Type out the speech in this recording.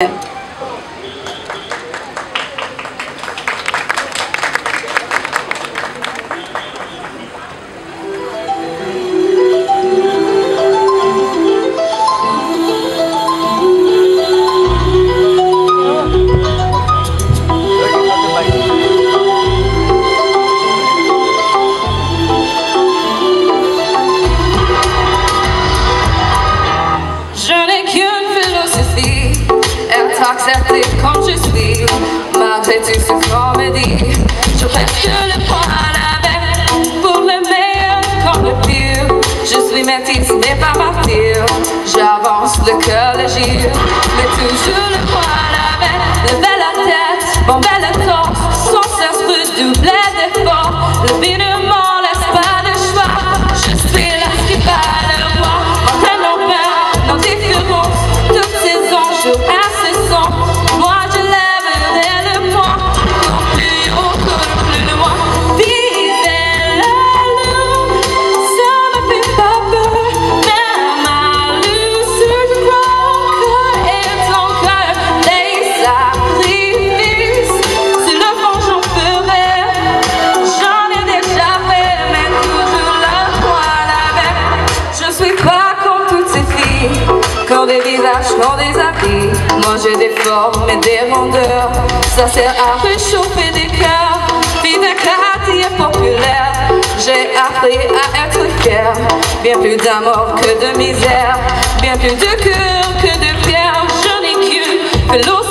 Yeah. cœur d'agir Mais toujours le poids à la main Levez la tête, bombez le torse Sans cesse redoublez d'efforts Le j'ai des formes et des rondeurs, ça sert à réchauffer des cœurs. D'un quartier populaire, j'ai appris à être fier. Bien plus d'amour que de misère, bien plus de cœur que de pierre. Je n'ai que, que l'eau